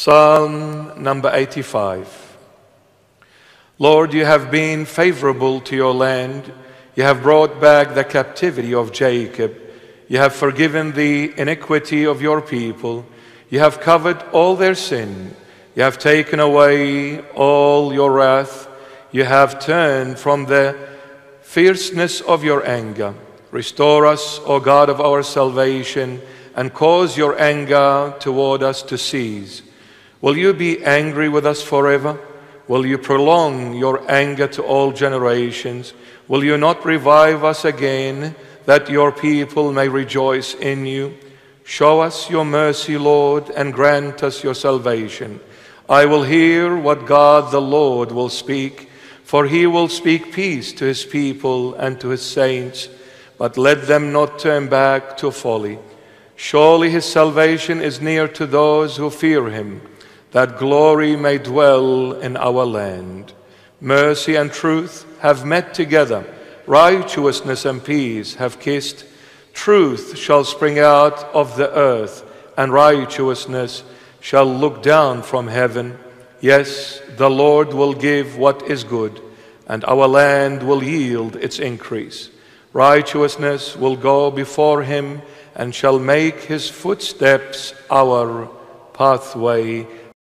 Psalm number 85. Lord, you have been favorable to your land. You have brought back the captivity of Jacob. You have forgiven the iniquity of your people. You have covered all their sin. You have taken away all your wrath. You have turned from the fierceness of your anger. Restore us, O God of our salvation, and cause your anger toward us to cease. Will you be angry with us forever? Will you prolong your anger to all generations? Will you not revive us again, that your people may rejoice in you? Show us your mercy, Lord, and grant us your salvation. I will hear what God the Lord will speak, for he will speak peace to his people and to his saints, but let them not turn back to folly. Surely his salvation is near to those who fear him that glory may dwell in our land. Mercy and truth have met together, righteousness and peace have kissed. Truth shall spring out of the earth, and righteousness shall look down from heaven. Yes, the Lord will give what is good, and our land will yield its increase. Righteousness will go before him and shall make his footsteps our pathway.